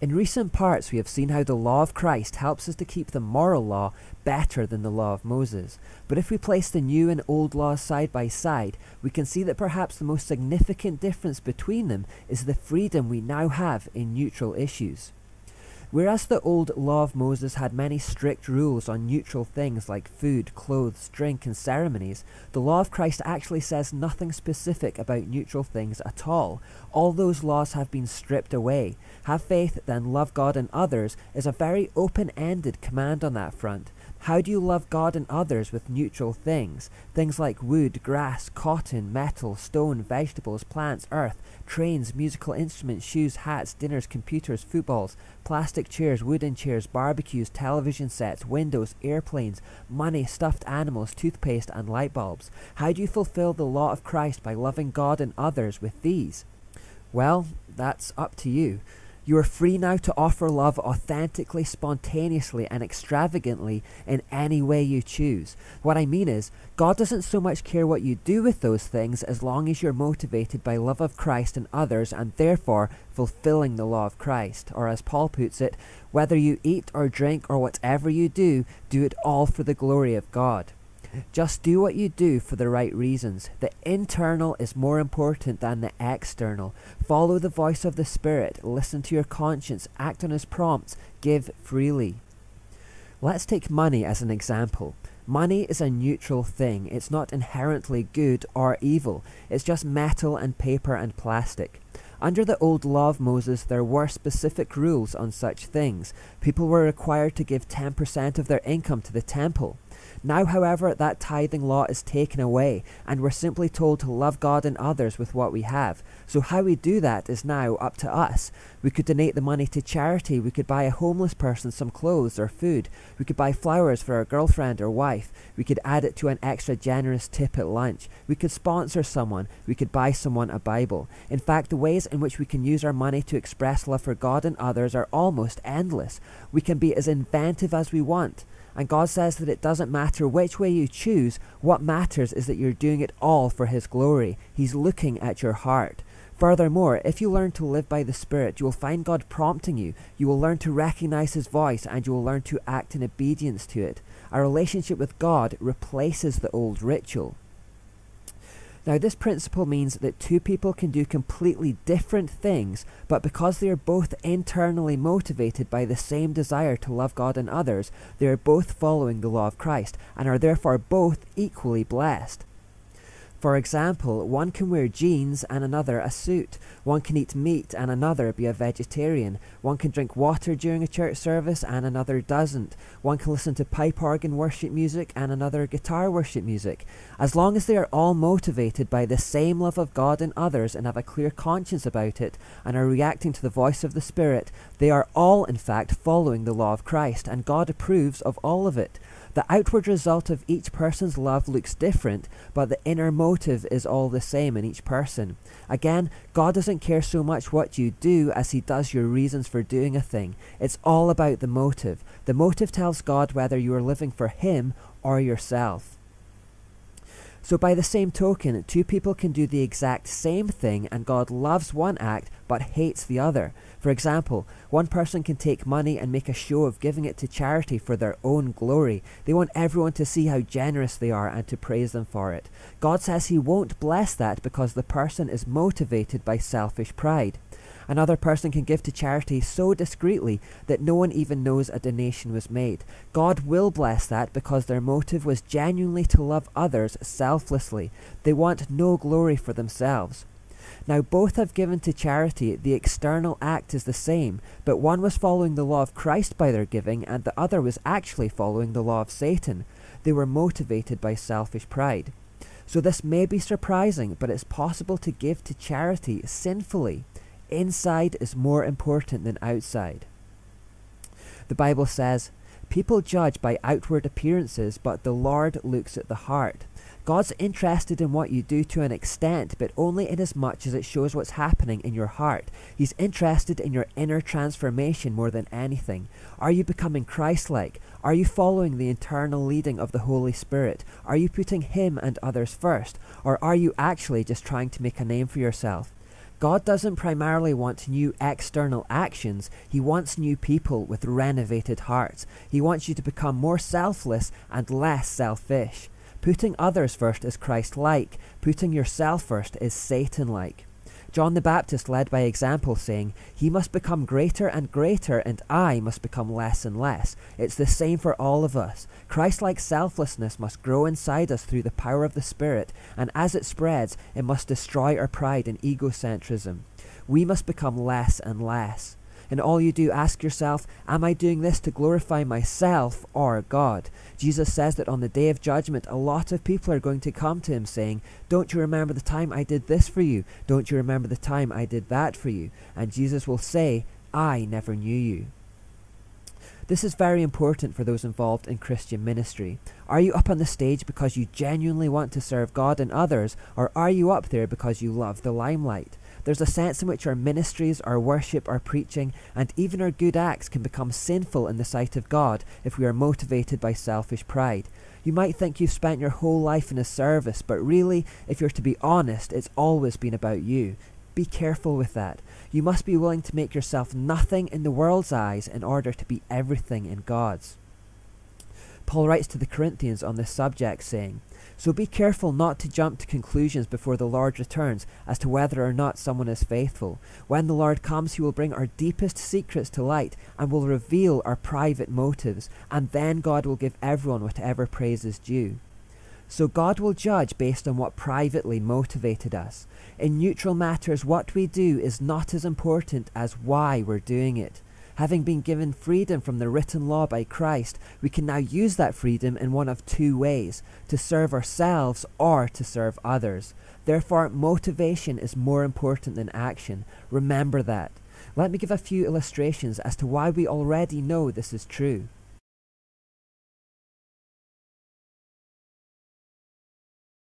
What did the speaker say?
In recent parts, we have seen how the law of Christ helps us to keep the moral law better than the law of Moses. But if we place the new and old laws side by side, we can see that perhaps the most significant difference between them is the freedom we now have in neutral issues. Whereas the old law of Moses had many strict rules on neutral things like food, clothes, drink, and ceremonies, the law of Christ actually says nothing specific about neutral things at all. All those laws have been stripped away. Have faith, then love God and others is a very open ended command on that front. How do you love God and others with neutral things? Things like wood, grass, cotton, metal, stone, vegetables, plants, earth, trains, musical instruments, shoes, hats, dinners, computers, footballs, plastic chairs, wooden chairs, barbecues, television sets, windows, airplanes, money, stuffed animals, toothpaste, and light bulbs. How do you fulfill the law of Christ by loving God and others with these? Well, that's up to you. You are free now to offer love authentically, spontaneously, and extravagantly in any way you choose. What I mean is, God doesn't so much care what you do with those things as long as you're motivated by love of Christ and others and therefore fulfilling the law of Christ. Or as Paul puts it, whether you eat or drink or whatever you do, do it all for the glory of God. Just do what you do for the right reasons. The internal is more important than the external. Follow the voice of the Spirit, listen to your conscience, act on His prompts, give freely. Let's take money as an example. Money is a neutral thing. It's not inherently good or evil. It's just metal and paper and plastic. Under the old law of Moses, there were specific rules on such things. People were required to give 10% of their income to the temple. Now, however, that tithing law is taken away, and we're simply told to love God and others with what we have. So, how we do that is now up to us. We could donate the money to charity, we could buy a homeless person some clothes or food, we could buy flowers for our girlfriend or wife, we could add it to an extra generous tip at lunch, we could sponsor someone, we could buy someone a Bible. In fact, the ways in which we can use our money to express love for God and others are almost endless. We can be as inventive as we want. And God says that it doesn't matter which way you choose, what matters is that you're doing it all for His glory. He's looking at your heart. Furthermore, if you learn to live by the Spirit, you will find God prompting you. You will learn to recognize His voice and you will learn to act in obedience to it. A relationship with God replaces the old ritual. Now, this principle means that two people can do completely different things, but because they are both internally motivated by the same desire to love God and others, they are both following the law of Christ and are therefore both equally blessed. For example, one can wear jeans and another a suit. One can eat meat and another be a vegetarian. One can drink water during a church service and another doesn't. One can listen to pipe organ worship music and another guitar worship music. As long as they are all motivated by the same love of God and others and have a clear conscience about it and are reacting to the voice of the Spirit, they are all in fact following the law of Christ and God approves of all of it. The outward result of each person's love looks different, but the inner motive is all the same in each person. Again, God doesn't care so much what you do as He does your reasons for doing a thing. It's all about the motive. The motive tells God whether you are living for Him or yourself. So, by the same token, two people can do the exact same thing, and God loves one act but hates the other. For example, one person can take money and make a show of giving it to charity for their own glory. They want everyone to see how generous they are and to praise them for it. God says He won't bless that because the person is motivated by selfish pride. Another person can give to charity so discreetly that no one even knows a donation was made. God will bless that because their motive was genuinely to love others selflessly. They want no glory for themselves. Now both have given to charity, the external act is the same, but one was following the law of Christ by their giving, and the other was actually following the law of Satan. They were motivated by selfish pride. So this may be surprising, but it's possible to give to charity sinfully. Inside is more important than outside. The Bible says, People judge by outward appearances, but the Lord looks at the heart. God's interested in what you do to an extent, but only in as much as it shows what's happening in your heart. He's interested in your inner transformation more than anything. Are you becoming Christ like? Are you following the internal leading of the Holy Spirit? Are you putting Him and others first? Or are you actually just trying to make a name for yourself? God doesn't primarily want new external actions, He wants new people with renovated hearts. He wants you to become more selfless and less selfish. Putting others first is Christ like, putting yourself first is Satan like. John the Baptist led by example, saying, He must become greater and greater, and I must become less and less. It's the same for all of us. Christ like selflessness must grow inside us through the power of the Spirit, and as it spreads, it must destroy our pride and egocentrism. We must become less and less. In all you do, ask yourself, Am I doing this to glorify myself or God? Jesus says that on the day of judgment, a lot of people are going to come to him saying, Don't you remember the time I did this for you? Don't you remember the time I did that for you? And Jesus will say, I never knew you. This is very important for those involved in Christian ministry. Are you up on the stage because you genuinely want to serve God and others, or are you up there because you love the limelight? There's a sense in which our ministries, our worship, our preaching, and even our good acts can become sinful in the sight of God if we are motivated by selfish pride. You might think you've spent your whole life in His service, but really, if you're to be honest, it's always been about you. Be careful with that. You must be willing to make yourself nothing in the world's eyes in order to be everything in God's. Paul writes to the Corinthians on this subject, saying, So be careful not to jump to conclusions before the Lord returns as to whether or not someone is faithful. When the Lord comes, he will bring our deepest secrets to light and will reveal our private motives, and then God will give everyone whatever praise is due. So God will judge based on what privately motivated us. In neutral matters, what we do is not as important as why we're doing it. Having been given freedom from the written law by Christ, we can now use that freedom in one of two ways to serve ourselves or to serve others. Therefore, motivation is more important than action. Remember that. Let me give a few illustrations as to why we already know this is true.